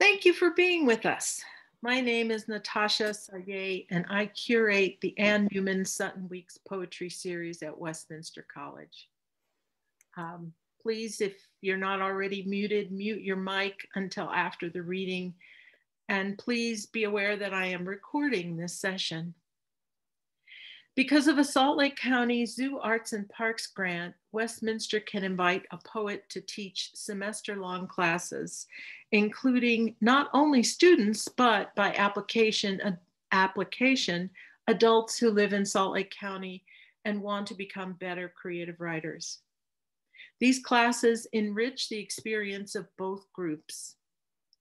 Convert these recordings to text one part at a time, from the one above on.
Thank you for being with us. My name is Natasha Sajé, and I curate the Anne Newman Sutton Weeks Poetry Series at Westminster College. Um, please, if you're not already muted, mute your mic until after the reading. And please be aware that I am recording this session. Because of a Salt Lake County Zoo Arts and Parks grant, Westminster can invite a poet to teach semester long classes, including not only students, but by application, uh, application, adults who live in Salt Lake County and want to become better creative writers. These classes enrich the experience of both groups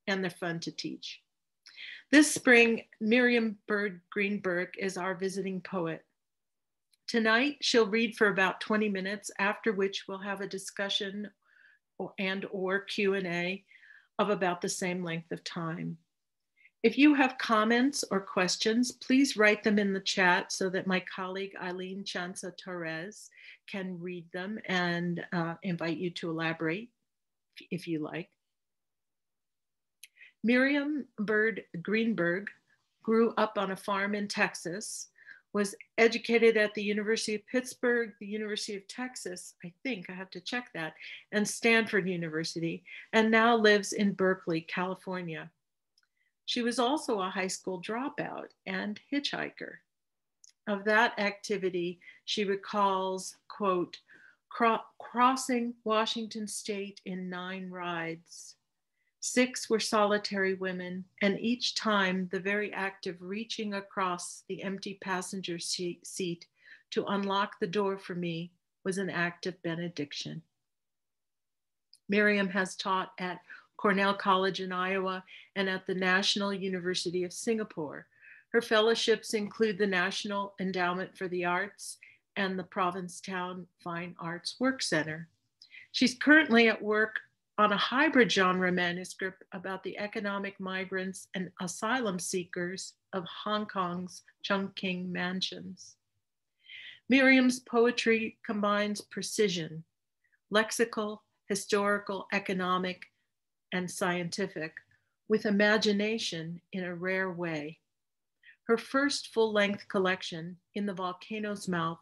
and they're fun to teach. This spring, Miriam Bird Greenberg is our visiting poet. Tonight, she'll read for about 20 minutes, after which we'll have a discussion and or Q&A of about the same length of time. If you have comments or questions, please write them in the chat so that my colleague Eileen Chanza Torres can read them and uh, invite you to elaborate if you like. Miriam Bird Greenberg grew up on a farm in Texas was educated at the University of Pittsburgh, the University of Texas, I think, I have to check that, and Stanford University, and now lives in Berkeley, California. She was also a high school dropout and hitchhiker. Of that activity, she recalls, quote, crossing Washington state in nine rides, Six were solitary women, and each time the very act of reaching across the empty passenger seat to unlock the door for me was an act of benediction. Miriam has taught at Cornell College in Iowa and at the National University of Singapore. Her fellowships include the National Endowment for the Arts and the Provincetown Fine Arts Work Center. She's currently at work on a hybrid genre manuscript about the economic migrants and asylum seekers of Hong Kong's Chungking mansions. Miriam's poetry combines precision, lexical, historical, economic, and scientific, with imagination in a rare way. Her first full length collection, In the Volcano's Mouth,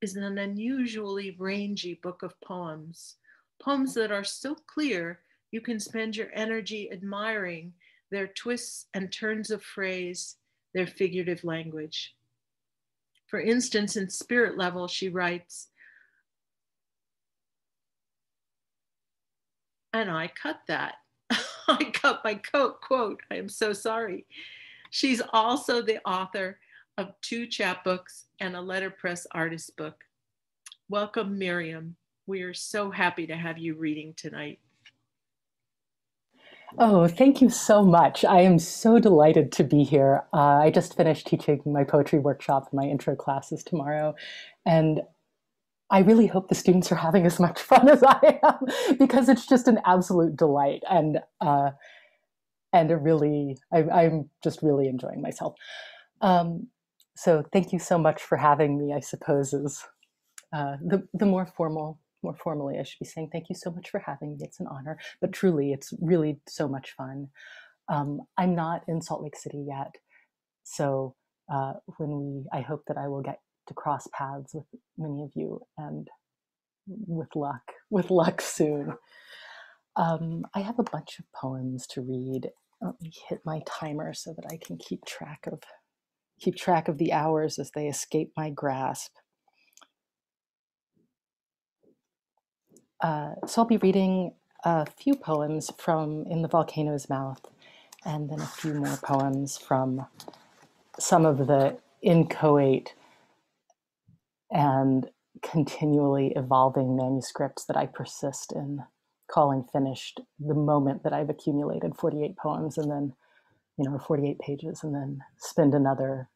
is an unusually rangy book of poems poems that are so clear you can spend your energy admiring their twists and turns of phrase, their figurative language. For instance, in Spirit Level, she writes, and I cut that. I cut my coat quote. I am so sorry. She's also the author of two chapbooks and a letterpress artist book. Welcome, Miriam. We are so happy to have you reading tonight. Oh, thank you so much. I am so delighted to be here. Uh, I just finished teaching my poetry workshop and my intro classes tomorrow. And I really hope the students are having as much fun as I am because it's just an absolute delight. And uh, and a really, I, am just really enjoying myself. Um, so thank you so much for having me, I suppose is uh, the, the more formal more formally, I should be saying thank you so much for having me. It's an honor, but truly, it's really so much fun. Um, I'm not in Salt Lake City yet, so uh, when we, I hope that I will get to cross paths with many of you, and with luck, with luck soon. Um, I have a bunch of poems to read. Let me hit my timer so that I can keep track of keep track of the hours as they escape my grasp. Uh, so I'll be reading a few poems from In the Volcano's Mouth and then a few more poems from some of the inchoate and continually evolving manuscripts that I persist in calling finished the moment that I've accumulated 48 poems and then, you know, 48 pages and then spend another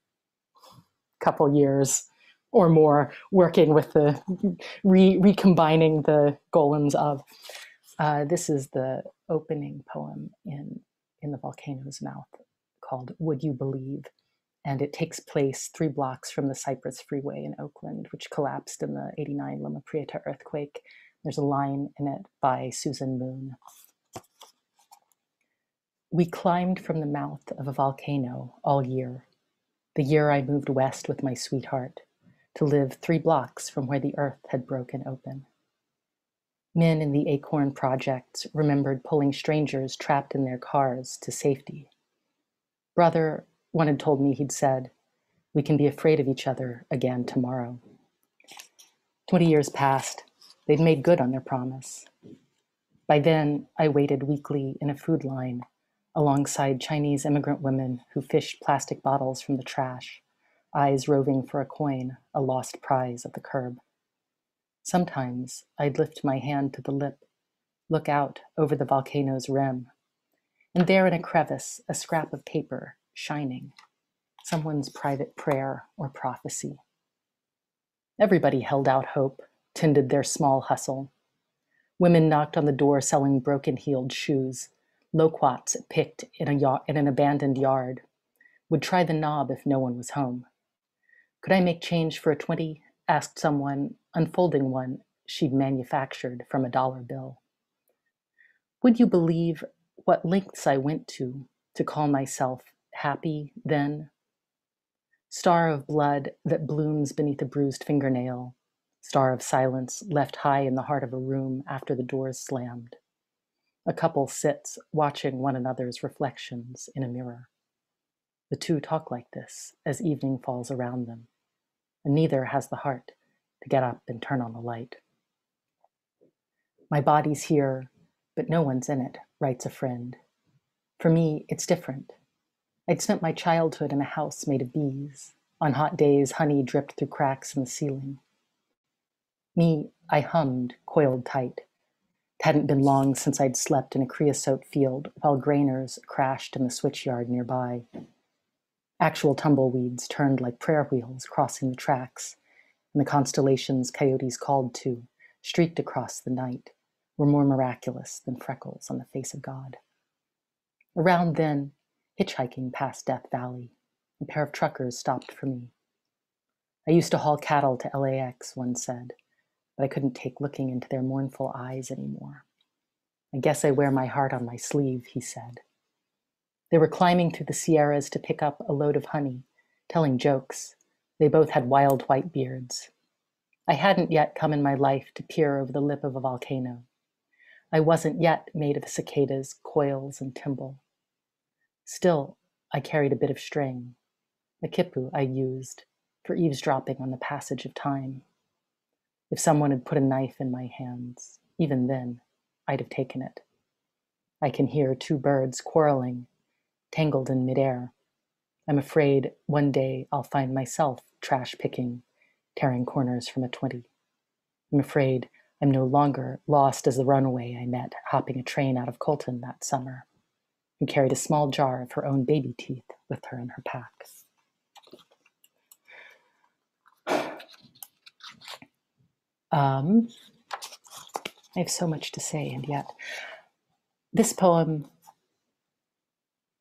couple years or more working with the re- recombining the golems of. Uh, this is the opening poem in in the volcano's mouth called "Would You Believe," and it takes place three blocks from the Cypress Freeway in Oakland, which collapsed in the '89 Loma Prieta earthquake. There's a line in it by Susan Moon. We climbed from the mouth of a volcano all year, the year I moved west with my sweetheart to live three blocks from where the earth had broken open. Men in the Acorn projects remembered pulling strangers trapped in their cars to safety. Brother, one had told me he'd said, we can be afraid of each other again tomorrow. Twenty years passed. They'd made good on their promise. By then, I waited weekly in a food line alongside Chinese immigrant women who fished plastic bottles from the trash, eyes roving for a coin, a lost prize at the curb. Sometimes I'd lift my hand to the lip, look out over the volcano's rim, and there in a crevice, a scrap of paper, shining, someone's private prayer or prophecy. Everybody held out hope, tended their small hustle. Women knocked on the door selling broken heeled shoes, loquats picked in, a in an abandoned yard, would try the knob if no one was home. Could I make change for a 20? asked someone, unfolding one she'd manufactured from a dollar bill. Would you believe what lengths I went to to call myself happy then? Star of blood that blooms beneath a bruised fingernail, star of silence left high in the heart of a room after the doors slammed. A couple sits watching one another's reflections in a mirror. The two talk like this as evening falls around them, and neither has the heart to get up and turn on the light. My body's here, but no one's in it, writes a friend. For me, it's different. I'd spent my childhood in a house made of bees. On hot days, honey dripped through cracks in the ceiling. Me, I hummed, coiled tight. It hadn't been long since I'd slept in a creosote field while grainers crashed in the switchyard nearby. Actual tumbleweeds turned like prayer wheels crossing the tracks, and the constellations coyotes called to, streaked across the night, were more miraculous than freckles on the face of God. Around then, hitchhiking past Death Valley. A pair of truckers stopped for me. I used to haul cattle to LAX, one said, but I couldn't take looking into their mournful eyes anymore. I guess I wear my heart on my sleeve, he said. They were climbing through the Sierras to pick up a load of honey, telling jokes. They both had wild white beards. I hadn't yet come in my life to peer over the lip of a volcano. I wasn't yet made of cicadas, coils, and timble. Still, I carried a bit of string, a kipu I used for eavesdropping on the passage of time. If someone had put a knife in my hands, even then, I'd have taken it. I can hear two birds quarreling, tangled in midair. I'm afraid one day I'll find myself trash picking, tearing corners from a 20. I'm afraid I'm no longer lost as the runaway I met hopping a train out of Colton that summer who carried a small jar of her own baby teeth with her in her pack. Um, I have so much to say, and yet this poem,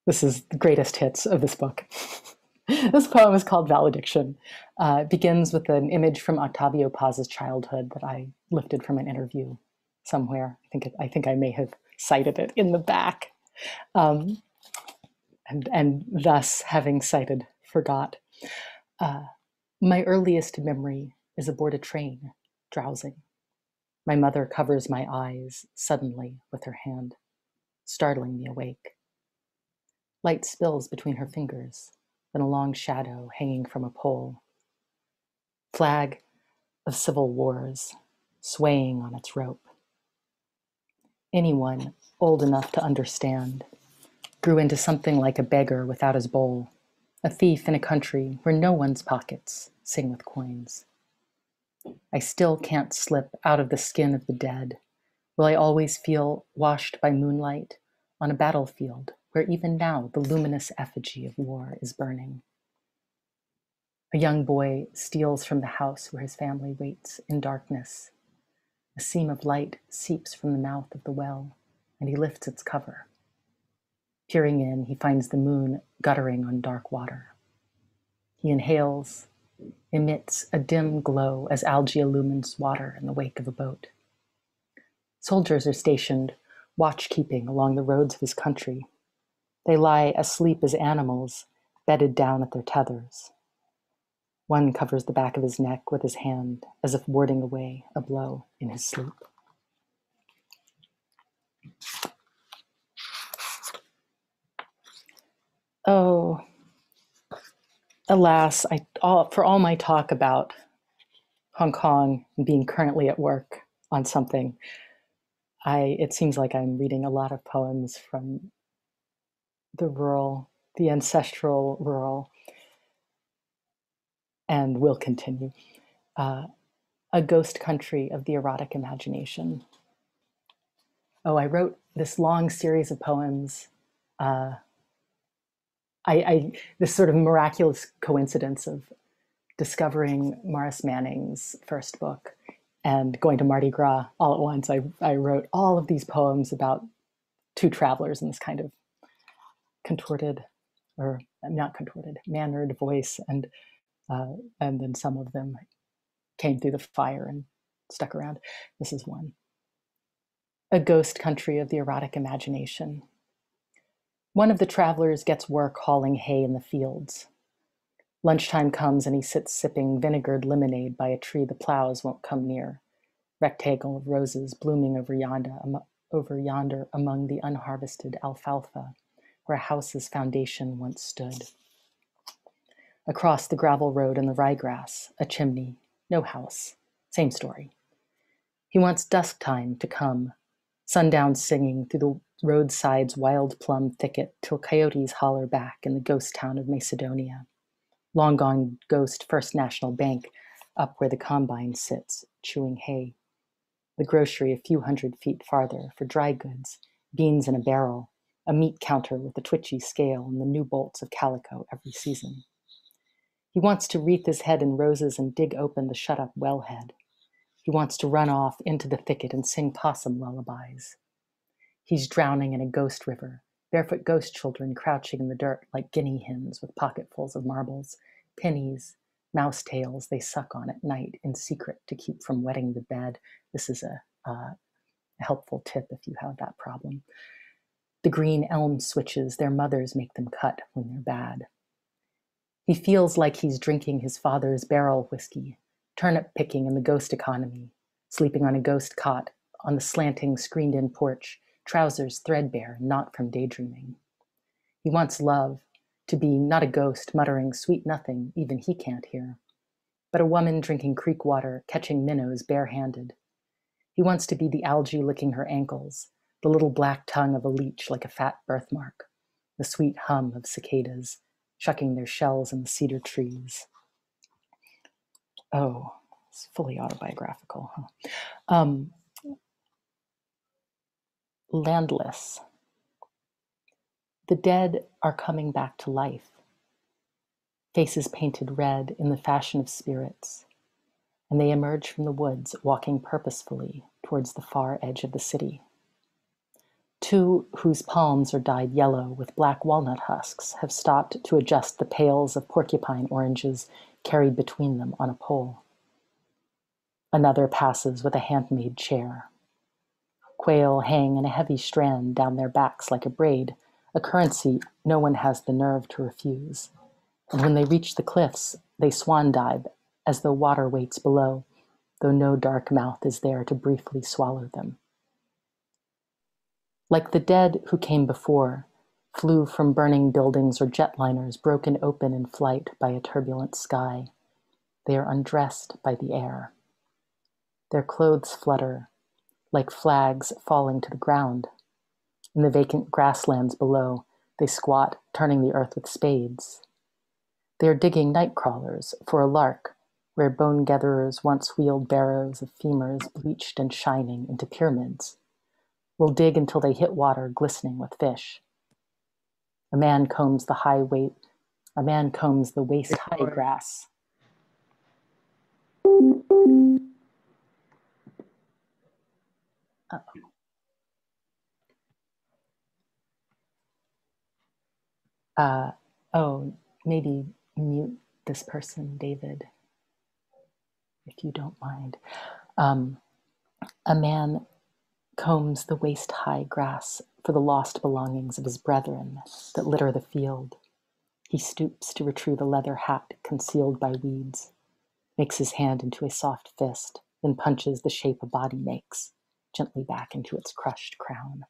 this is the greatest hits of this book. this poem is called Valediction. Uh, it begins with an image from Octavio Paz's childhood that I lifted from an interview somewhere. I think it, I think I may have cited it in the back um, and, and thus having cited forgot. Uh, my earliest memory is aboard a train, drowsing. My mother covers my eyes suddenly with her hand, startling me awake. Light spills between her fingers, then a long shadow hanging from a pole. Flag of civil wars, swaying on its rope. Anyone old enough to understand, grew into something like a beggar without his bowl, a thief in a country where no one's pockets sing with coins. I still can't slip out of the skin of the dead. Will I always feel washed by moonlight on a battlefield where even now the luminous effigy of war is burning? A young boy steals from the house where his family waits in darkness. A seam of light seeps from the mouth of the well and he lifts its cover. Peering in, he finds the moon guttering on dark water. He inhales, emits a dim glow as algae illumines water in the wake of a boat. Soldiers are stationed, watch keeping along the roads of his country. They lie asleep as animals, bedded down at their tethers. One covers the back of his neck with his hand, as if warding away a blow in his sleep. Oh, alas, I, all, for all my talk about Hong Kong and being currently at work on something, I, it seems like I'm reading a lot of poems from the rural, the ancestral rural, and will continue. Uh, a ghost country of the erotic imagination. Oh, I wrote this long series of poems uh, I, I this sort of miraculous coincidence of discovering Maurice Manning's first book and going to Mardi Gras all at once. I, I wrote all of these poems about two travelers in this kind of contorted or not contorted, mannered voice, and uh, and then some of them came through the fire and stuck around. This is one. A ghost country of the erotic imagination. One of the travelers gets work hauling hay in the fields. Lunchtime comes and he sits sipping vinegared lemonade by a tree the plows won't come near. Rectangle of roses blooming over yonder, over yonder among the unharvested alfalfa, where a house's foundation once stood. Across the gravel road and the ryegrass, a chimney, no house, same story. He wants dusk time to come, sundown singing through the roadside's wild plum thicket till coyotes holler back in the ghost town of Macedonia. Long gone ghost First National Bank up where the combine sits, chewing hay. The grocery a few hundred feet farther for dry goods, beans in a barrel, a meat counter with a twitchy scale and the new bolts of calico every season. He wants to wreath his head in roses and dig open the shut up wellhead. He wants to run off into the thicket and sing possum lullabies. He's drowning in a ghost river, barefoot ghost children crouching in the dirt like guinea hens with pocketfuls of marbles, pennies, mouse tails they suck on at night in secret to keep from wetting the bed. This is a, uh, a helpful tip if you have that problem. The green elm switches their mothers make them cut when they're bad. He feels like he's drinking his father's barrel whiskey, turnip picking in the ghost economy, sleeping on a ghost cot on the slanting, screened in porch, trousers threadbare, not from daydreaming. He wants love, to be not a ghost muttering sweet nothing even he can't hear, but a woman drinking creek water, catching minnows barehanded. He wants to be the algae licking her ankles, the little black tongue of a leech like a fat birthmark, the sweet hum of cicadas, shucking their shells in the cedar trees. Oh, it's fully autobiographical, huh? Um, landless. The dead are coming back to life, faces painted red in the fashion of spirits, and they emerge from the woods walking purposefully towards the far edge of the city. Two whose palms are dyed yellow with black walnut husks have stopped to adjust the pails of porcupine oranges carried between them on a pole. Another passes with a handmade chair. Quail hang in a heavy strand down their backs like a braid, a currency no one has the nerve to refuse. And when they reach the cliffs, they swan dive as though water waits below, though no dark mouth is there to briefly swallow them. Like the dead who came before, flew from burning buildings or jetliners broken open in flight by a turbulent sky, they are undressed by the air. Their clothes flutter, like flags falling to the ground. In the vacant grasslands below, they squat, turning the earth with spades. They are digging night crawlers for a lark, where bone gatherers once wheeled barrows of femurs bleached and shining into pyramids. Will dig until they hit water glistening with fish. A man combs the high weight, a man combs the waist high grass. Uh-oh. Uh, oh, maybe mute this person, David, if you don't mind. Um, a man combs the waist high grass for the lost belongings of his brethren that litter the field. He stoops to retrieve a leather hat concealed by weeds, makes his hand into a soft fist, then punches the shape a body makes gently back into its crushed crown.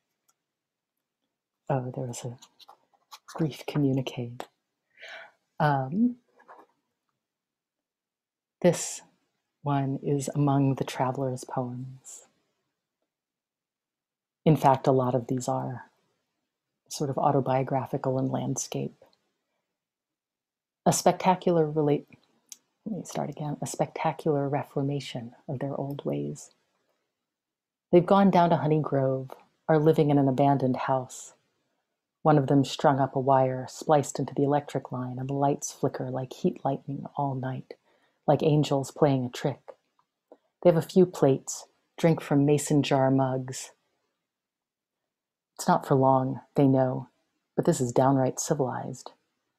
Oh, there was a brief communique. Um, this one is among the traveler's poems. In fact, a lot of these are sort of autobiographical and landscape. A spectacular relate let me start again, a spectacular reformation of their old ways. They've gone down to Honey Grove, are living in an abandoned house. One of them strung up a wire spliced into the electric line, and the lights flicker like heat lightning all night, like angels playing a trick. They have a few plates, drink from mason jar mugs. It's not for long, they know, but this is downright civilized.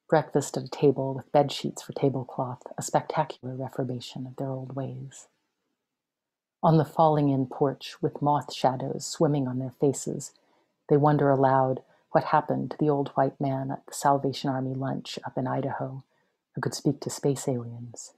Breakfast at a table with bed sheets for tablecloth, a spectacular reformation of their old ways. On the falling in porch, with moth shadows swimming on their faces, they wonder aloud what happened to the old white man at the Salvation Army lunch up in Idaho who could speak to space aliens.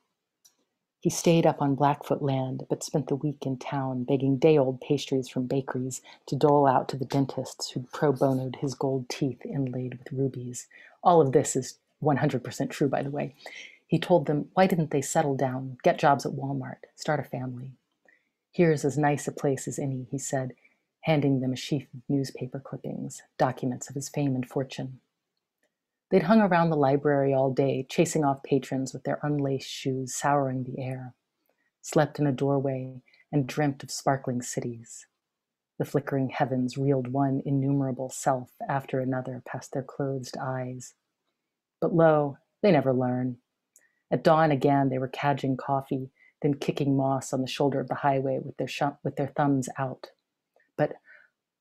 He stayed up on Blackfoot land, but spent the week in town begging day old pastries from bakeries to dole out to the dentists who'd pro bonoed his gold teeth inlaid with rubies. All of this is 100% true, by the way. He told them, why didn't they settle down, get jobs at Walmart, start a family? Here's as nice a place as any, he said, handing them a sheaf of newspaper clippings, documents of his fame and fortune. They'd hung around the library all day, chasing off patrons with their unlaced shoes, souring the air, slept in a doorway, and dreamt of sparkling cities. The flickering heavens reeled one innumerable self after another past their closed eyes. But lo, they never learn. At dawn again, they were cadging coffee, then kicking moss on the shoulder of the highway with their, sh- with their thumbs out. But,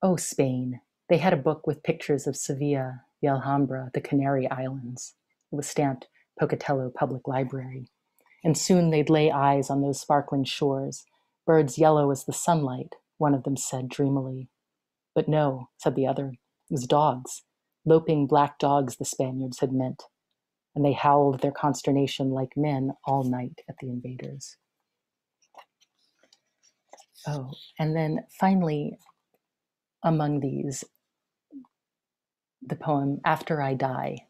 oh, Spain, they had a book with pictures of Sevilla the Alhambra, the Canary Islands. It was stamped Pocatello Public Library. And soon they'd lay eyes on those sparkling shores, birds yellow as the sunlight, one of them said dreamily. But no, said the other, it was dogs, loping black dogs the Spaniards had meant, and they howled their consternation like men all night at the invaders. Oh, and then finally, among these, the poem After I Die.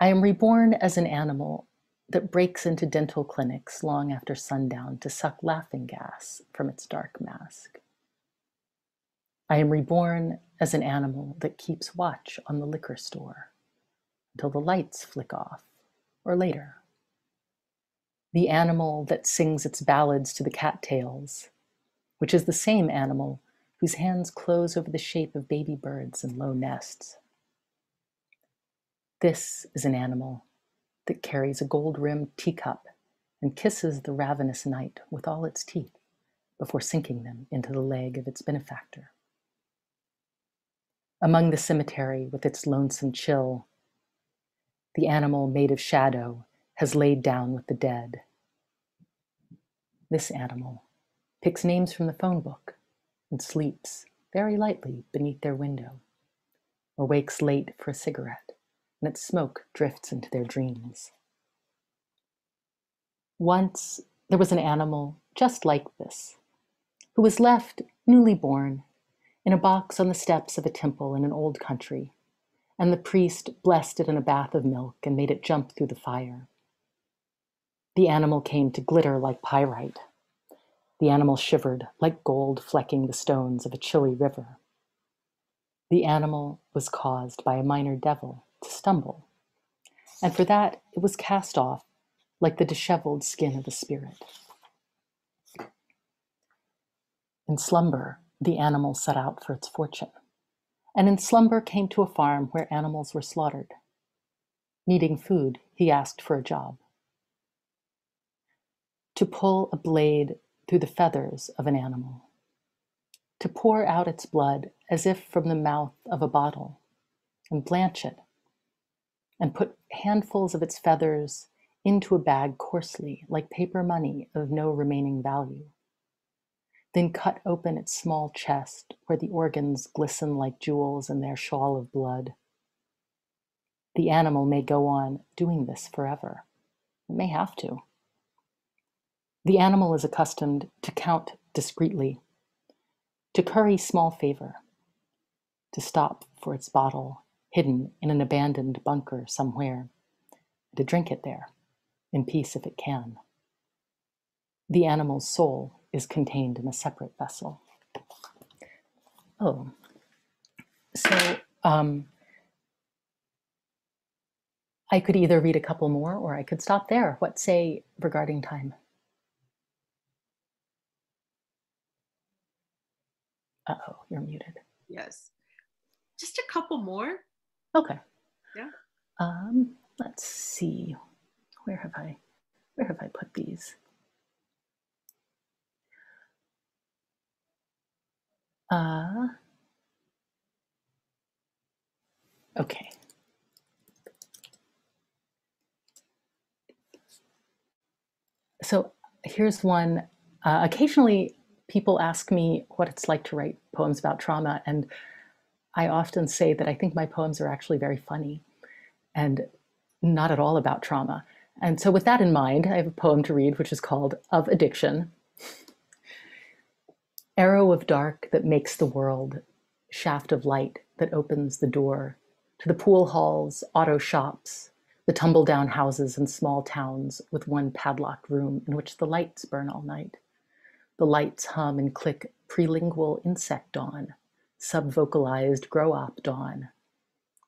I am reborn as an animal that breaks into dental clinics long after sundown to suck laughing gas from its dark mask. I am reborn as an animal that keeps watch on the liquor store until the lights flick off or later. The animal that sings its ballads to the cattails, which is the same animal whose hands close over the shape of baby birds in low nests. This is an animal that carries a gold rimmed teacup and kisses the ravenous night with all its teeth before sinking them into the leg of its benefactor. Among the cemetery with its lonesome chill, the animal made of shadow has laid down with the dead. This animal picks names from the phone book and sleeps very lightly beneath their window, or wakes late for a cigarette, and its smoke drifts into their dreams. Once there was an animal just like this, who was left newly born in a box on the steps of a temple in an old country, and the priest blessed it in a bath of milk and made it jump through the fire. The animal came to glitter like pyrite the animal shivered like gold flecking the stones of a chilly river. The animal was caused by a minor devil to stumble, and for that it was cast off like the disheveled skin of a spirit. In slumber, the animal set out for its fortune, and in slumber came to a farm where animals were slaughtered. Needing food, he asked for a job. To pull a blade through the feathers of an animal, to pour out its blood as if from the mouth of a bottle, and blanch it, and put handfuls of its feathers into a bag coarsely, like paper money of no remaining value. then cut open its small chest where the organs glisten like jewels in their shawl of blood. The animal may go on doing this forever. It may have to. The animal is accustomed to count discreetly, to curry small favor, to stop for its bottle hidden in an abandoned bunker somewhere, to drink it there, in peace if it can. The animal's soul is contained in a separate vessel. Oh, so um, I could either read a couple more or I could stop there. What say regarding time? Uh oh, you're muted. Yes. Just a couple more. Okay. Yeah. Um, let's see. Where have I where have I put these? Uh, okay. So here's one. Uh, occasionally, people ask me what it's like to write poems about trauma, and I often say that I think my poems are actually very funny and not at all about trauma. And so, with that in mind, I have a poem to read, which is called Of Addiction Arrow of dark that makes the world, shaft of light that opens the door to the pool halls, auto shops, the tumble down houses and small towns with one padlocked room in which the lights burn all night. The lights hum and click prelingual insect dawn, sub-vocalized grow-op dawn,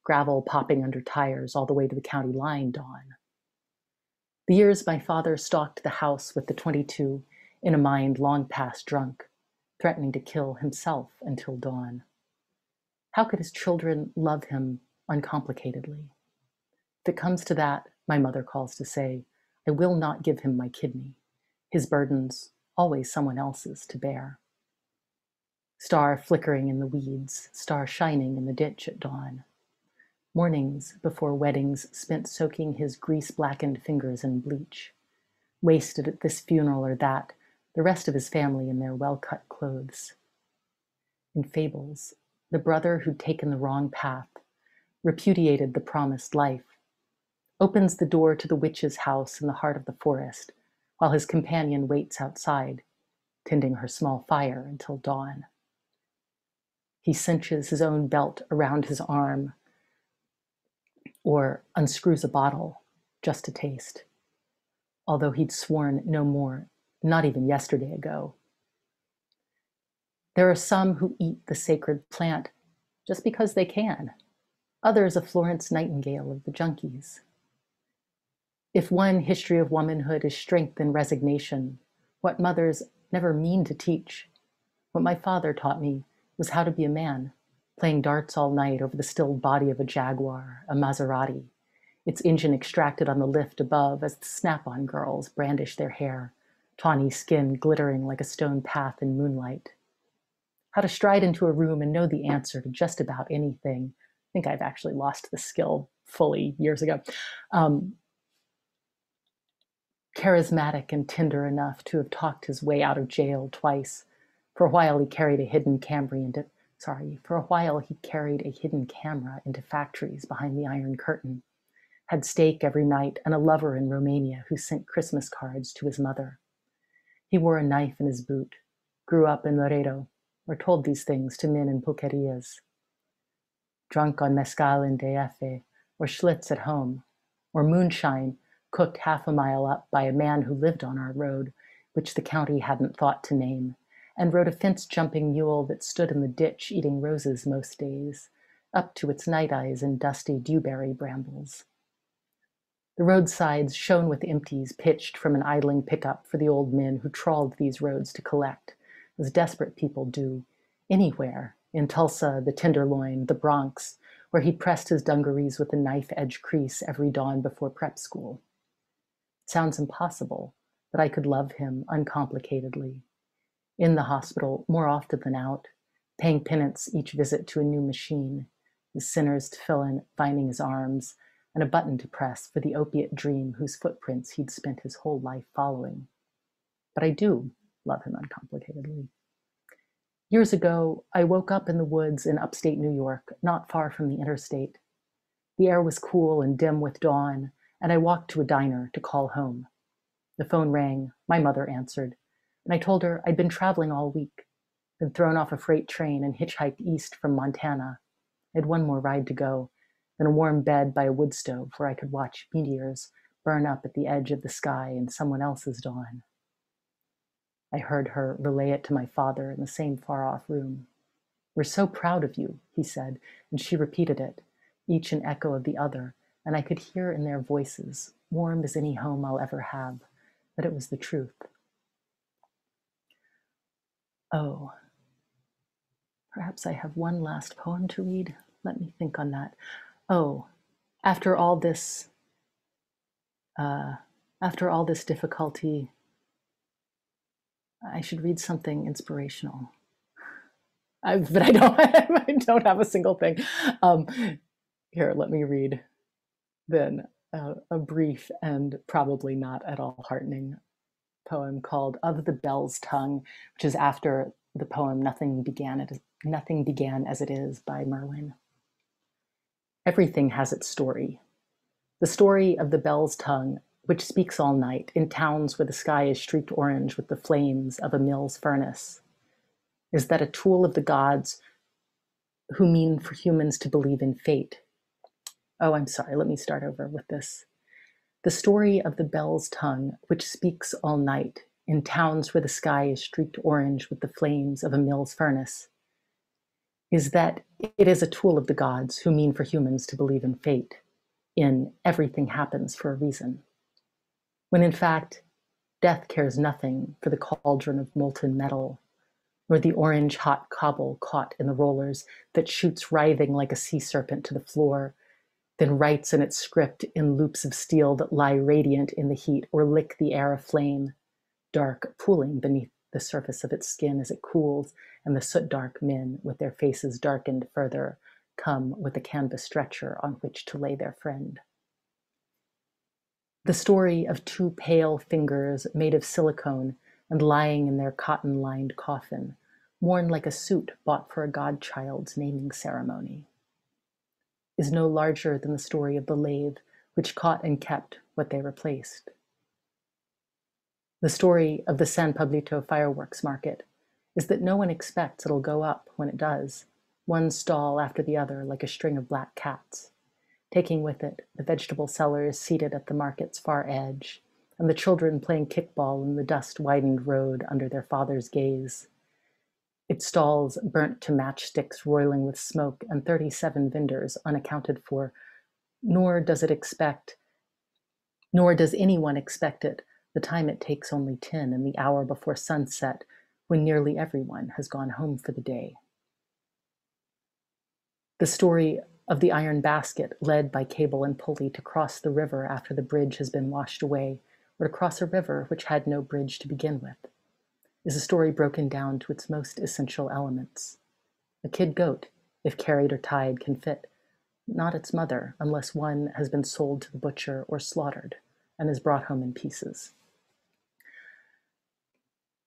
gravel popping under tires all the way to the county line dawn. The years my father stalked the house with the 22 in a mind long past drunk, threatening to kill himself until dawn. How could his children love him uncomplicatedly? If it comes to that, my mother calls to say, I will not give him my kidney, his burdens always someone else's to bear. Star flickering in the weeds, star shining in the ditch at dawn. Mornings before weddings spent soaking his grease blackened fingers in bleach. Wasted at this funeral or that, the rest of his family in their well cut clothes. In fables, the brother who'd taken the wrong path, repudiated the promised life, opens the door to the witch's house in the heart of the forest, while his companion waits outside, tending her small fire until dawn. He cinches his own belt around his arm or unscrews a bottle just to taste, although he'd sworn no more not even yesterday ago. There are some who eat the sacred plant just because they can, others a Florence Nightingale of the junkies. If one history of womanhood is strength and resignation, what mothers never mean to teach, what my father taught me was how to be a man, playing darts all night over the stilled body of a Jaguar, a Maserati, its engine extracted on the lift above as the snap on girls brandish their hair tawny skin glittering like a stone path in moonlight. How to stride into a room and know the answer to just about anything. I think I've actually lost the skill fully years ago. Um, charismatic and tender enough to have talked his way out of jail twice. For a while, he carried a hidden Camry into, sorry, for a while he carried a hidden camera into factories behind the Iron Curtain, had steak every night and a lover in Romania who sent Christmas cards to his mother. He wore a knife in his boot, grew up in Laredo, or told these things to men in pulquerias. Drunk on mezcal in DF, or Schlitz at home, or moonshine cooked half a mile up by a man who lived on our road, which the county hadn't thought to name, and rode a fence jumping mule that stood in the ditch eating roses most days, up to its night eyes in dusty dewberry brambles. The roadsides shone with empties pitched from an idling pickup for the old men who trawled these roads to collect, as desperate people do, anywhere, in Tulsa, the Tenderloin, the Bronx, where he pressed his dungarees with a knife edge crease every dawn before prep school. Sounds impossible that I could love him uncomplicatedly. In the hospital, more often than out, paying penance each visit to a new machine, the sinners to fill in, finding his arms, and a button to press for the opiate dream whose footprints he'd spent his whole life following. But I do love him uncomplicatedly. Years ago, I woke up in the woods in upstate New York, not far from the interstate. The air was cool and dim with dawn, and I walked to a diner to call home. The phone rang, my mother answered, and I told her I'd been traveling all week, been thrown off a freight train and hitchhiked east from Montana. I had one more ride to go, then a warm bed by a wood stove where I could watch meteors burn up at the edge of the sky in someone else's dawn. I heard her relay it to my father in the same far off room. We're so proud of you, he said, and she repeated it, each an echo of the other, and I could hear in their voices, warm as any home I'll ever have, that it was the truth. Oh, perhaps I have one last poem to read. Let me think on that. Oh, after all this, uh, after all this difficulty, I should read something inspirational. I, but I don't. I don't have a single thing. Um, here, let me read. Then uh, a brief and probably not at all heartening poem called "Of the Bell's Tongue," which is after the poem "Nothing Began It Nothing Began as It Is" by Merwin. Everything has its story. The story of the bell's tongue which speaks all night in towns where the sky is streaked orange with the flames of a mill's furnace, is that a tool of the gods who mean for humans to believe in fate. Oh, I'm sorry, let me start over with this. The story of the bell's tongue, which speaks all night in towns where the sky is streaked orange with the flames of a mill's furnace, is that it is a tool of the gods who mean for humans to believe in fate, in everything happens for a reason when in fact, death cares nothing for the cauldron of molten metal, nor the orange hot cobble caught in the rollers that shoots writhing like a sea serpent to the floor, then writes in its script in loops of steel that lie radiant in the heat or lick the air aflame, dark, pooling beneath the surface of its skin as it cools, and the soot dark men, with their faces darkened further, come with a canvas stretcher on which to lay their friend. The story of two pale fingers made of silicone and lying in their cotton lined coffin, worn like a suit bought for a godchild's naming ceremony, is no larger than the story of the lathe which caught and kept what they replaced. The story of the San Pablito fireworks market is that no one expects it'll go up when it does, one stall after the other like a string of black cats taking with it the vegetable sellers seated at the market's far edge, and the children playing kickball in the dust widened road under their father's gaze. Its stalls burnt to matchsticks roiling with smoke and 37 vendors unaccounted for, nor does it expect, nor does anyone expect it. The time it takes only 10 and the hour before sunset when nearly everyone has gone home for the day. The story of the iron basket led by cable and pulley to cross the river after the bridge has been washed away, or to cross a river which had no bridge to begin with, is a story broken down to its most essential elements. A kid goat, if carried or tied, can fit, not its mother, unless one has been sold to the butcher or slaughtered and is brought home in pieces.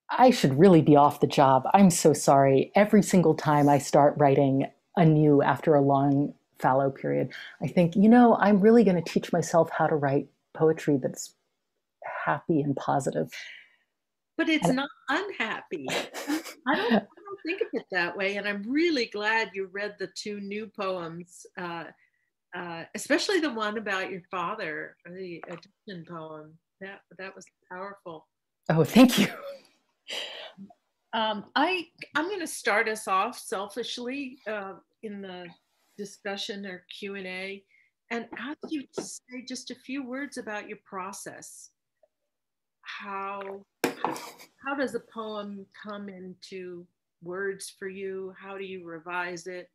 I should really be off the job. I'm so sorry. Every single time I start writing anew after a long fallow period, I think, you know, I'm really going to teach myself how to write poetry that's happy and positive. But it's not unhappy. I don't, I don't think of it that way. And I'm really glad you read the two new poems, uh, uh, especially the one about your father, the addiction poem. That, that was powerful. Oh, thank you. Um, I I'm going to start us off selfishly uh, in the discussion or Q&A and ask you to say just a few words about your process. How, how does a poem come into words for you? How do you revise it?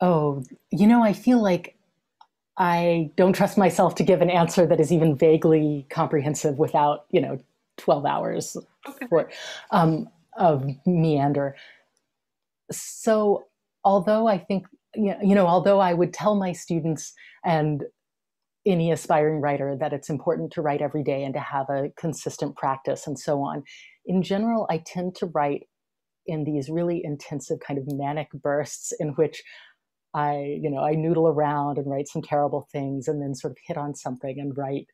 Oh, you know, I feel like I don't trust myself to give an answer that is even vaguely comprehensive without, you know, 12 hours okay. for, um, of meander. So although I think, you know, although I would tell my students and any aspiring writer that it's important to write every day and to have a consistent practice and so on, in general, I tend to write in these really intensive kind of manic bursts in which I, you know, I noodle around and write some terrible things and then sort of hit on something and write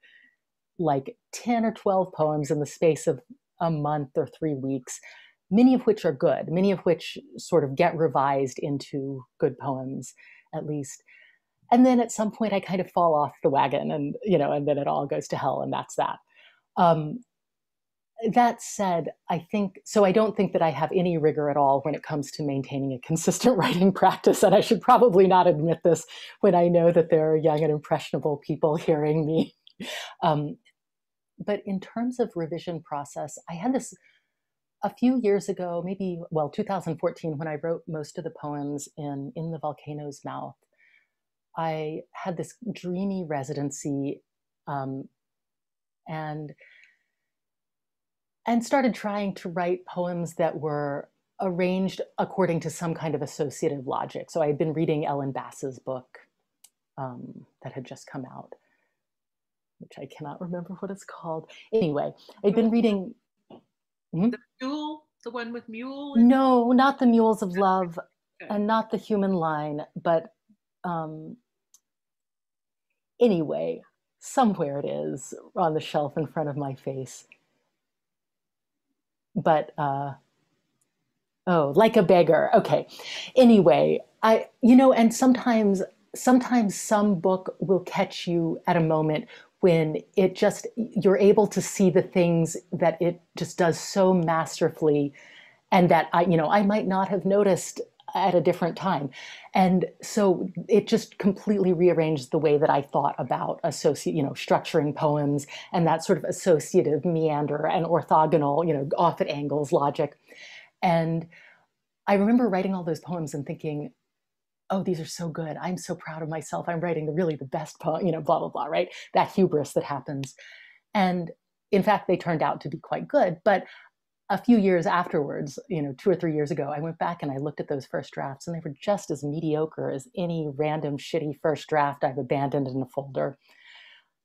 like 10 or 12 poems in the space of a month or three weeks, many of which are good, many of which sort of get revised into good poems, at least. And then at some point, I kind of fall off the wagon and, you know, and then it all goes to hell, and that's that. Um, that said, I think so. I don't think that I have any rigor at all when it comes to maintaining a consistent writing practice. And I should probably not admit this when I know that there are young and impressionable people hearing me. Um, but in terms of revision process, I had this a few years ago, maybe, well, 2014, when I wrote most of the poems in In the Volcano's Mouth. I had this dreamy residency um, and and started trying to write poems that were arranged according to some kind of associative logic. So I had been reading Ellen Bass's book um, that had just come out, which I cannot remember what it's called. Anyway, I'd been reading. Hmm? The Mule, the one with Mule? No, not the Mules of Love okay. and not the Human Line, but um, anyway, somewhere it is on the shelf in front of my face but uh, oh, like a beggar. Okay. Anyway, I you know, and sometimes sometimes some book will catch you at a moment when it just you're able to see the things that it just does so masterfully and that I you know I might not have noticed at a different time. And so it just completely rearranged the way that I thought about associate, you know, structuring poems and that sort of associative meander and orthogonal, you know, off at angles logic. And I remember writing all those poems and thinking, oh, these are so good. I'm so proud of myself. I'm writing the really the best poem, you know, blah, blah, blah, right? That hubris that happens. And in fact, they turned out to be quite good. But a few years afterwards, you know, two or three years ago, I went back and I looked at those first drafts and they were just as mediocre as any random shitty first draft I've abandoned in a folder.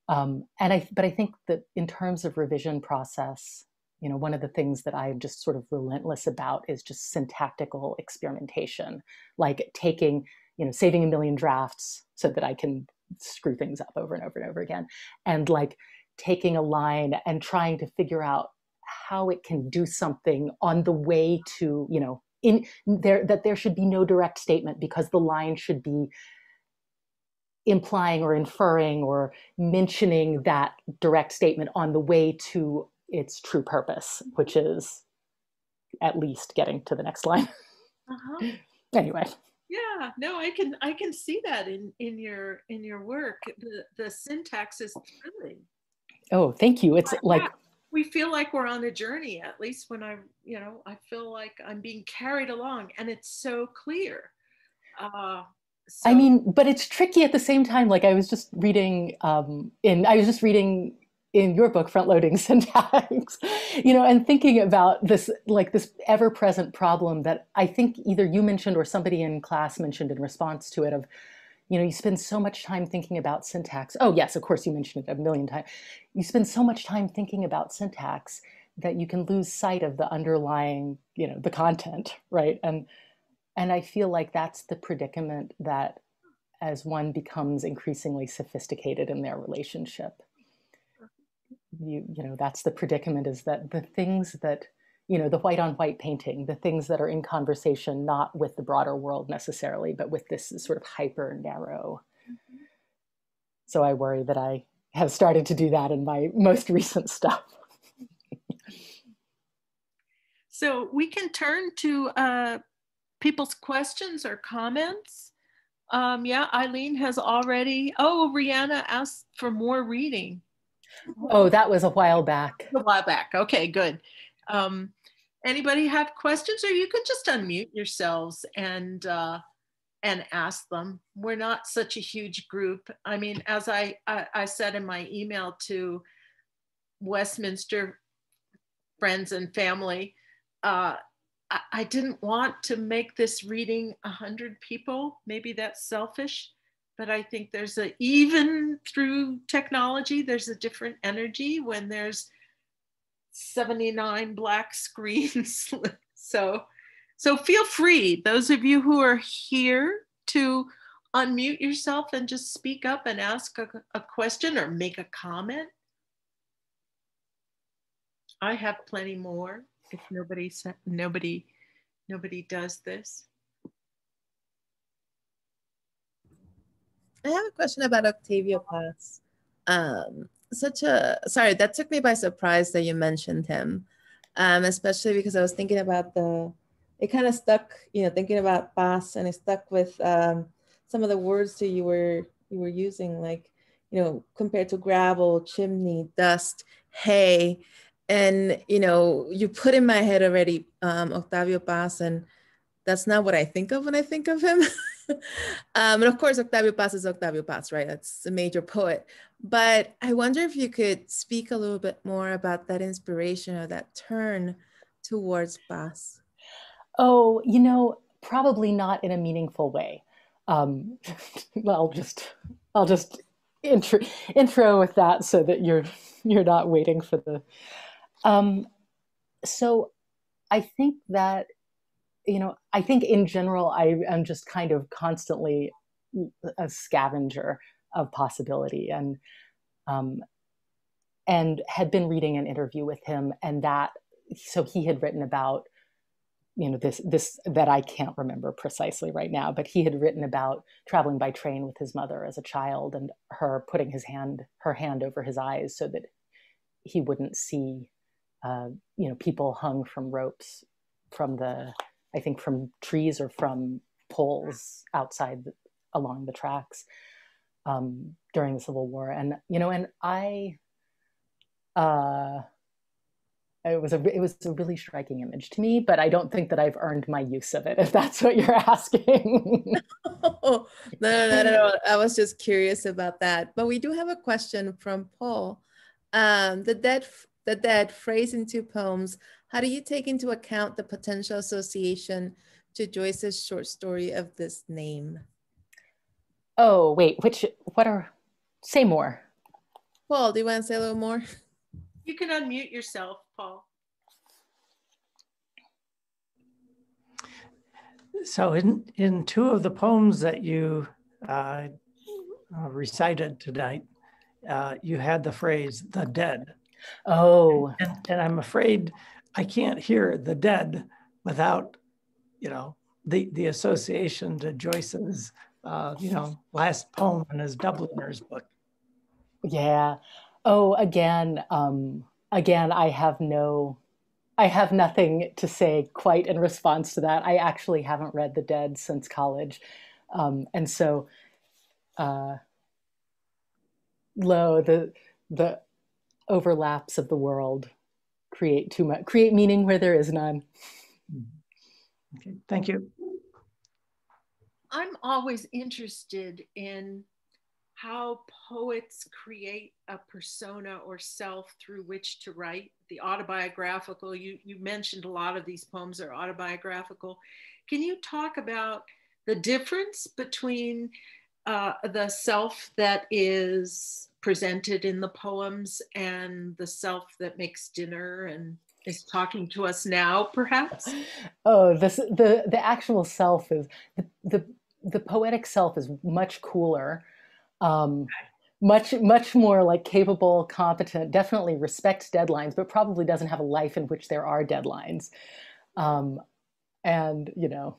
Um, and I, but I think that in terms of revision process, you know, one of the things that I'm just sort of relentless about is just syntactical experimentation, like taking, you know, saving a million drafts so that I can screw things up over and over and over again, and like taking a line and trying to figure out how it can do something on the way to you know in there that there should be no direct statement because the line should be implying or inferring or mentioning that direct statement on the way to its true purpose which is at least getting to the next line. Uh-huh. anyway. Yeah no i can i can see that in in your in your work. The the syntax is thrilling. Oh thank you. It's like we feel like we're on a journey at least when i'm you know i feel like i'm being carried along and it's so clear uh, so. i mean but it's tricky at the same time like i was just reading um in i was just reading in your book front loading syntax you know and thinking about this like this ever present problem that i think either you mentioned or somebody in class mentioned in response to it of you know you spend so much time thinking about syntax. Oh yes of course you mentioned it a million times you spend so much time thinking about syntax that you can lose sight of the underlying you know the content right? And and i feel like that's the predicament that as one becomes increasingly sophisticated in their relationship. You you know that's the predicament is that the things that you know the white on white painting the things that are in conversation not with the broader world necessarily but with this sort of hyper narrow. Mm-hmm. so i worry that i have started to do that in my most recent stuff. So we can turn to uh, people's questions or comments. Um, yeah eileen has already oh rihanna asked for more reading. Oh that was a while back. A while back. Okay good um, anybody have questions? Or you can just unmute yourselves and uh, and ask them. We're not such a huge group. I mean as I, I, I said in my email to westminster friends and family uh, I, I didn't want to make this reading a hundred people. Maybe that's selfish but i think there's a even through technology there's a different energy when there's 79 black screens. so So feel free, those of you who are here, to unmute yourself and just speak up and ask a, a question or make a comment. I have plenty more if nobody nobody nobody does this. I have a question about Octavio Paz. Um, such a sorry that took me by surprise that you mentioned him, um, especially because I was thinking about the. It kind of stuck, you know, thinking about Paz, and it stuck with um, some of the words that you were you were using, like you know, compared to gravel, chimney, dust, hay, and you know, you put in my head already um, Octavio Paz, and that's not what I think of when I think of him. um, and of course, Octavio Paz is Octavio Paz, right? That's a major poet. But I wonder if you could speak a little bit more about that inspiration or that turn towards Paz. Oh, you know, probably not in a meaningful way. Um, I'll just, I'll just intro, intro with that so that you're you're not waiting for the. Um, so, I think that you know, I think in general, I am just kind of constantly a scavenger of possibility, and um, and had been reading an interview with him, and that so he had written about you know this this that I can't remember precisely right now, but he had written about traveling by train with his mother as a child, and her putting his hand her hand over his eyes so that he wouldn't see uh, you know people hung from ropes from the I think from trees or from poles outside along the tracks um, during the Civil War. And you know, and I, uh, it was a it was a really striking image to me, but I don't think that I've earned my use of it. If that's what you're asking. no, no, no, no, I was just curious about that. But we do have a question from Paul. Um, the dead the dead phrase in two poems how do you take into account the potential association to Joyce's short story of this name? Oh, wait, which, what are, say more. Paul, do you want to say a little more? You can unmute yourself, Paul. So in, in two of the poems that you uh, uh, recited tonight, uh, you had the phrase the dead. Oh. And, and I'm afraid I can't hear the dead without, you know, the the association to Joyce's, uh, you know, last poem in his Dubliners book. Yeah. Oh, again, um, again, I have no, I have nothing to say quite in response to that. I actually haven't read The Dead since college, um, and so, uh, lo the the overlaps of the world create too much, create meaning where there is none. Mm-hmm. Okay, thank you. I'm always interested in how poets create a persona or self through which to write the autobiographical you you mentioned a lot of these poems are autobiographical can you talk about the difference between uh, the self that is presented in the poems and the self that makes dinner and is talking to us now perhaps? Oh this the the actual self is the the, the poetic self is much cooler um much much more like capable competent definitely respects deadlines but probably doesn't have a life in which there are deadlines. Um and you know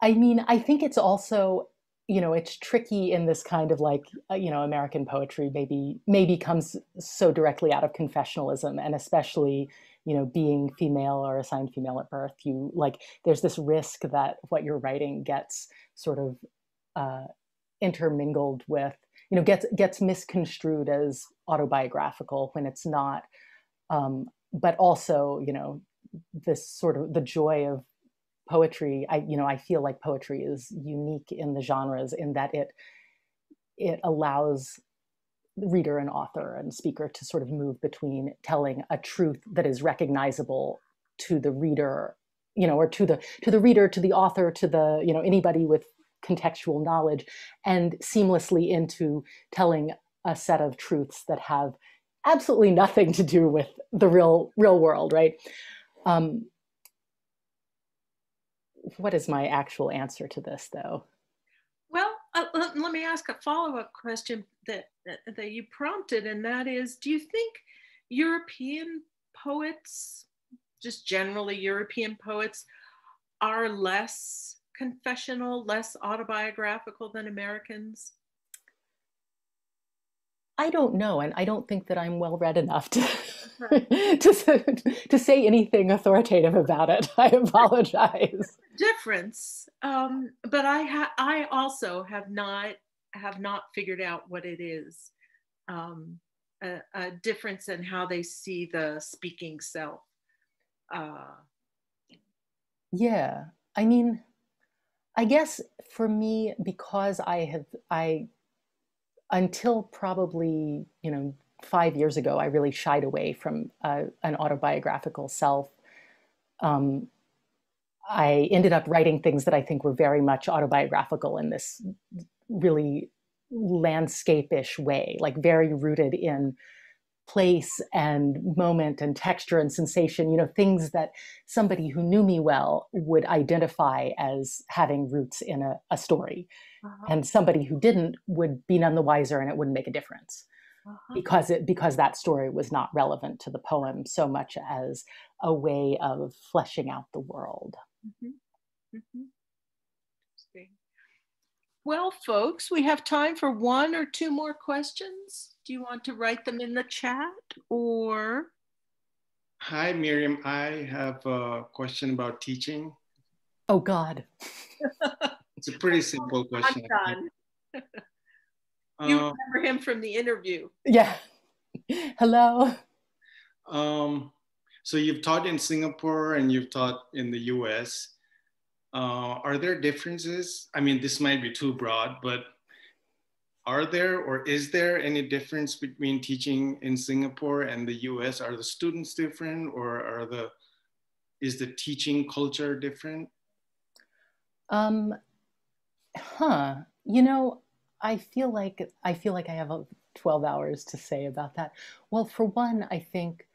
i mean i think it's also you know it's tricky in this kind of like uh, you know american poetry maybe maybe comes so directly out of confessionalism and especially you know being female or assigned female at birth you like there's this risk that what you're writing gets sort of uh, intermingled with you know gets gets misconstrued as autobiographical when it's not. Um, but also you know this sort of the joy of poetry i you know i feel like poetry is unique in the genres in that it it allows the reader and author and speaker to sort of move between telling a truth that is recognizable to the reader you know or to the to the reader to the author to the you know anybody with contextual knowledge and seamlessly into telling a set of truths that have absolutely nothing to do with the real real world right? Um, what is my actual answer to this, though? Well, uh, let, let, me ask a follow-up question that, that that you prompted, and that is: Do you think European poets, just generally European poets, are less confessional, less autobiographical than Americans? I don't know, and I don't think that I'm well read enough to to, to say anything authoritative about it. I apologize. Difference, um, but I ha- I also have not have not figured out what it is. Um, a, a, difference in how they see the speaking self. Uh, yeah, I mean, I guess for me, because I have I until probably you know five years ago, I really shied away from uh, an autobiographical self. Um, I ended up writing things that I think were very much autobiographical in this really landscape-ish way, like very rooted in place and moment and texture and sensation, you know, things that somebody who knew me well would identify as having roots in a, a story. Uh-huh. And somebody who didn't would be none the wiser and it wouldn't make a difference. Uh-huh. Because it because that story was not relevant to the poem so much as a way of fleshing out the world. Mm-hmm. Mm-hmm. Well, folks, we have time for one or two more questions. Do you want to write them in the chat or? Hi, Miriam. I have a question about teaching. Oh, God. it's a pretty simple question. I'm done. you uh, remember him from the interview. Yeah. Hello. Um, so you've taught in Singapore and you've taught in the US. Uh, are there differences? I mean, this might be too broad, but are there or is there any difference between teaching in Singapore and the US? Are the students different or are the is the teaching culture different? Um, huh. You know, I feel like I feel like I have 12 hours to say about that. Well, for one, I think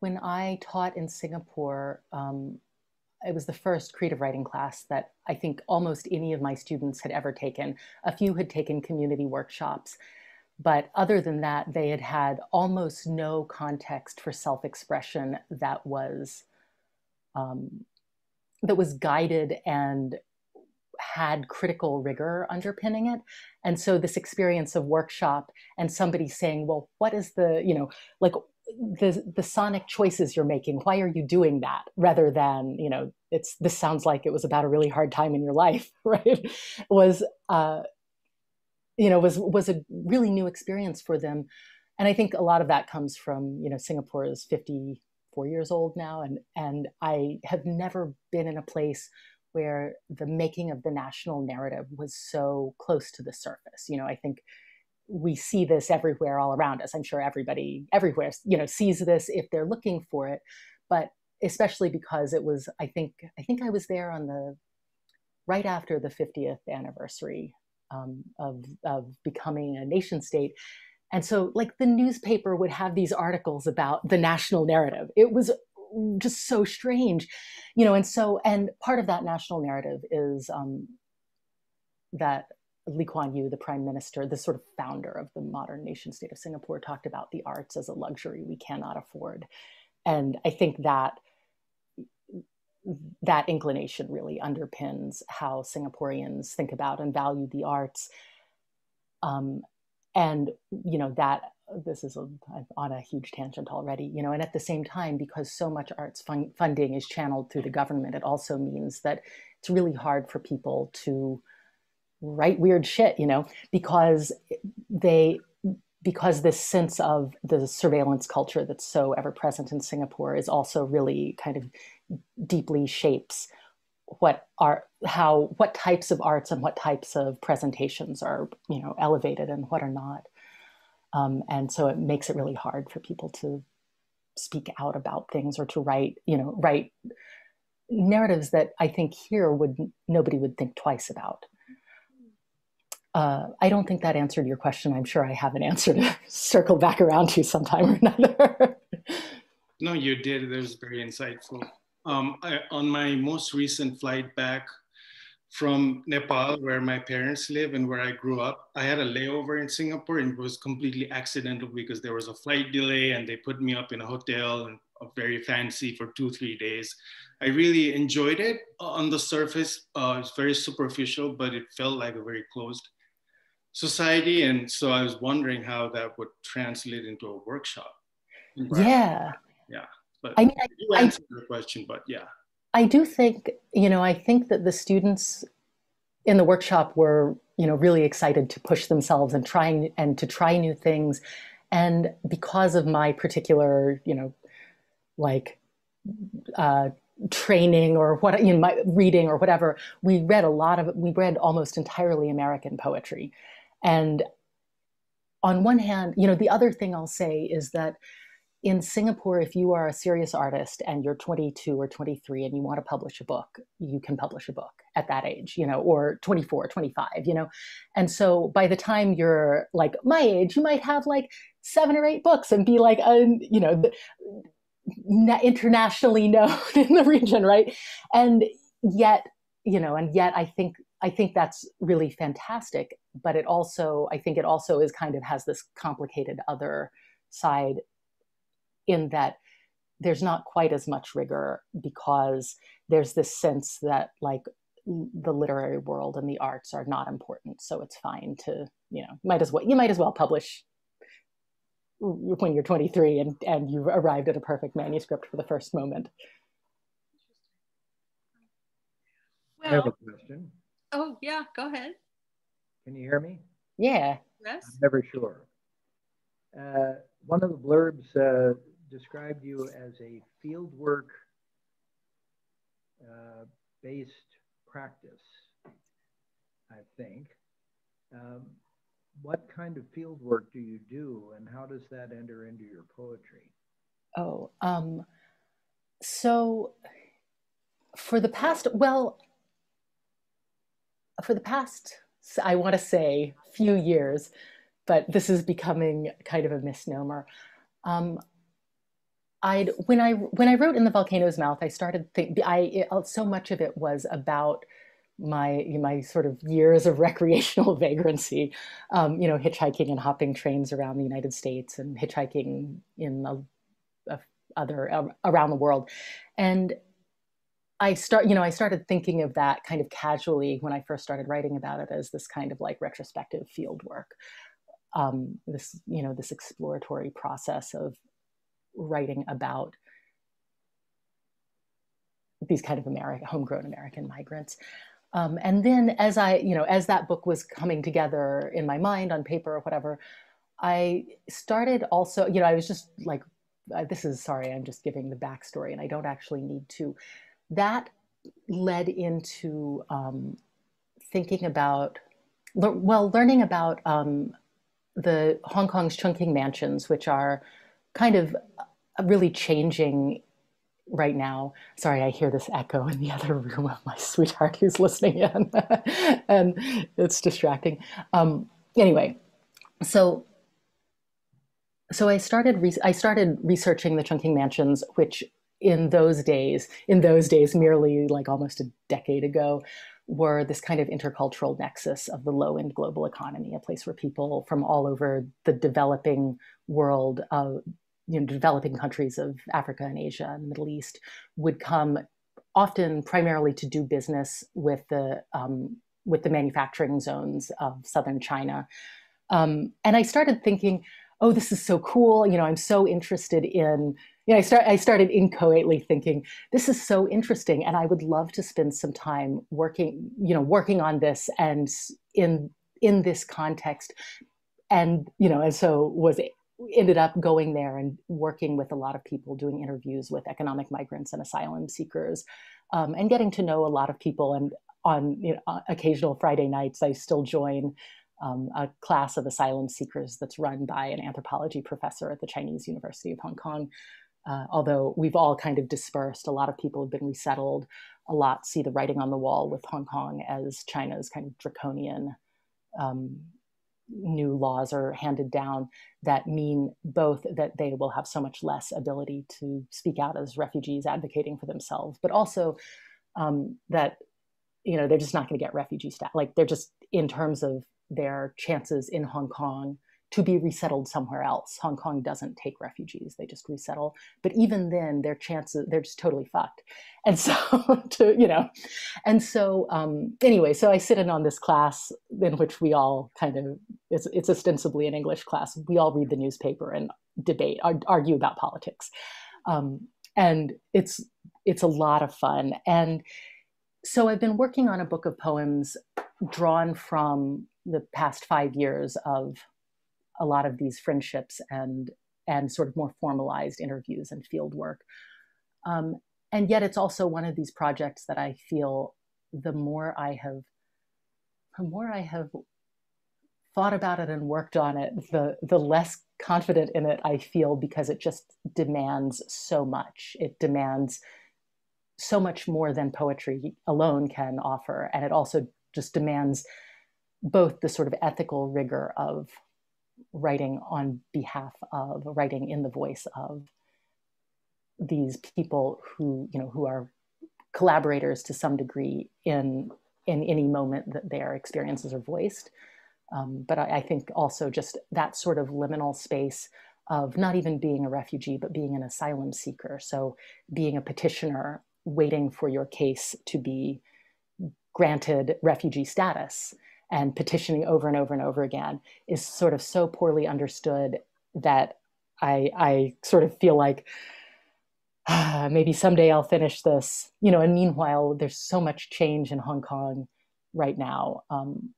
when I taught in Singapore, um, it was the first creative writing class that I think almost any of my students had ever taken. A few had taken community workshops, but other than that, they had had almost no context for self-expression that was um, that was guided and had critical rigor underpinning it. And so this experience of workshop and somebody saying, well, what is the, you know, like the the sonic choices you're making why are you doing that? Rather than you know it's this sounds like it was about a really hard time in your life right? Was uh you know was was a really new experience for them. And i think a lot of that comes from you know singapore is 54 years old now and and i have never been in a place where the making of the national narrative was so close to the surface. You know i think we see this everywhere all around us. I'm sure everybody everywhere you know sees this if they're looking for it but especially because it was i think i think i was there on the right after the 50th anniversary um, of of becoming a nation state. And so like the newspaper would have these articles about the national narrative. It was just so strange you know and so and part of that national narrative is um, that Lee Kuan Yew, the prime minister, the sort of founder of the modern nation state of Singapore, talked about the arts as a luxury we cannot afford. And I think that that inclination really underpins how Singaporeans think about and value the arts. Um, and, you know, that this is a, on a huge tangent already, you know, and at the same time, because so much arts fun- funding is channeled through the government, it also means that it's really hard for people to write weird shit, you know, because they because this sense of the surveillance culture that's so ever present in Singapore is also really kind of deeply shapes what are how what types of arts and what types of presentations are you know elevated and what are not. Um, and so it makes it really hard for people to speak out about things or to write you know write narratives that i think here would nobody would think twice about uh, I don't think that answered your question. I'm sure I have an answer to circle back around to sometime or another. no, you did. That was very insightful. Um, I, on my most recent flight back from Nepal, where my parents live and where I grew up, I had a layover in Singapore and it was completely accidental because there was a flight delay and they put me up in a hotel and very fancy for two, three days. I really enjoyed it. On the surface, uh, it's very superficial, but it felt like a very closed society. And so I was wondering how that would translate into a workshop. Yeah. Yeah. But I mean, I, you answered I, your question, but yeah. I do think, you know, I think that the students in the workshop were, you know, really excited to push themselves and trying and to try new things. And because of my particular, you know, like uh, training or what you know, my reading or whatever, we read a lot of we read almost entirely American poetry, and on one hand, you know, the other thing I'll say is that in Singapore, if you are a serious artist and you're 22 or 23 and you want to publish a book, you can publish a book at that age, you know, or 24, 25, you know. And so by the time you're like my age, you might have like seven or eight books and be like, a, you know, internationally known in the region, right? And yet, you know, and yet I think I think that's really fantastic. But it also, I think it also is kind of has this complicated other side in that there's not quite as much rigor because there's this sense that like the literary world and the arts are not important so it's fine to you know might as well you might as well publish when you're 23 and, and you've arrived at a perfect manuscript for the first moment. Well, I have a question. Oh, yeah, go ahead. Can you hear me? Yeah. Yes. I'm never sure. Uh, one of the blurbs uh, described you as a fieldwork uh, based practice, I think. Um, what kind of field work do you do and how does that enter into your poetry? Oh, um, so for the past, well, for the past, I want to say few years, but this is becoming kind of a misnomer. Um, I'd when I when I wrote in the volcano's mouth, I started think I it, so much of it was about my my sort of years of recreational vagrancy, um, you know, hitchhiking and hopping trains around the United States and hitchhiking in a other uh, around the world, and I start, you know, I started thinking of that kind of casually when I first started writing about it as this kind of like retrospective field work, um, this you know this exploratory process of writing about these kind of American homegrown American migrants. Um, and then as I, you know, as that book was coming together in my mind on paper or whatever, I started also, you know, I was just like, this is sorry, I'm just giving the backstory and I don't actually need to. That led into um, thinking about, well, learning about um, the Hong Kong's Chungking mansions, which are kind of really changing right now. Sorry, I hear this echo in the other room of my sweetheart who's listening in, and it's distracting. Um, anyway, so so I started I started researching the Chungking mansions, which in those days, in those days, merely like almost a decade ago, were this kind of intercultural nexus of the low end global economy, a place where people from all over the developing world uh, you know, developing countries of Africa and Asia and the Middle East would come often primarily to do business with the um, with the manufacturing zones of southern China. Um, and I started thinking, oh, this is so cool. You know, I'm so interested in. You know, I start. I started inchoately thinking, this is so interesting, and I would love to spend some time working. You know, working on this and in in this context and you know and so was ended up going there and working with a lot of people, doing interviews with economic migrants and asylum seekers, um, and getting to know a lot of people. And on you know, occasional Friday nights, I still join um, a class of asylum seekers that's run by an anthropology professor at the Chinese University of Hong Kong. Uh, although we've all kind of dispersed, a lot of people have been resettled. A lot see the writing on the wall with Hong Kong as China's kind of draconian um, new laws are handed down that mean both that they will have so much less ability to speak out as refugees advocating for themselves, but also um, that you know they're just not going to get refugee status. Like they're just in terms of their chances in Hong Kong to be resettled somewhere else. Hong Kong doesn't take refugees, they just resettle. But even then, their chances, they're just totally fucked. And so, to, you know, and so, um, anyway, so I sit in on this class in which we all kind of, it's, it's ostensibly an English class. We all read the newspaper and debate, argue about politics. Um, and it's, it's a lot of fun. And so I've been working on a book of poems drawn from the past five years of a lot of these friendships and and sort of more formalized interviews and field work. Um, and yet, it's also one of these projects that I feel the more I have, the more I have thought about it and worked on it, the the less confident in it I feel because it just demands so much. It demands so much more than poetry alone can offer, and it also just demands both the sort of ethical rigor of writing on behalf of, writing in the voice of these people who, you know, who are collaborators to some degree in in any moment that their experiences are voiced. Um, but I, I, think also just that sort of liminal space of not even being a refugee, but being an asylum seeker. So being a petitioner, waiting for your case to be granted refugee status and petitioning over and over and over again is sort of so poorly understood that I, I sort of feel like ah, maybe someday I'll finish this, you know. And meanwhile, there's so much change in Hong Kong right now um,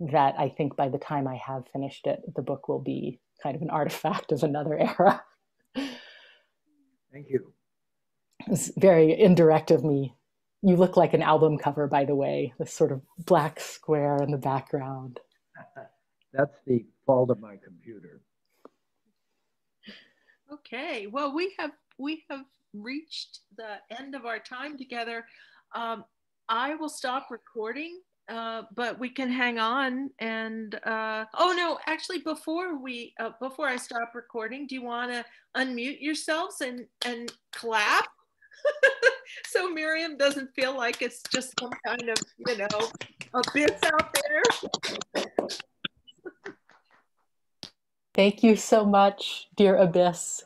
that I think by the time I have finished it, the book will be kind of an artifact of another era. Thank you. It's very indirect of me you look like an album cover, by the way, the sort of black square in the background. That's the fault of my computer. Okay, well, we have we have reached the end of our time together. Um, I will stop recording, uh, but we can hang on. And uh, oh no, actually, before we uh, before I stop recording, do you want to unmute yourselves and and clap? so Miriam doesn't feel like it's just some kind of, you know, abyss out there. Thank you so much, dear Abyss.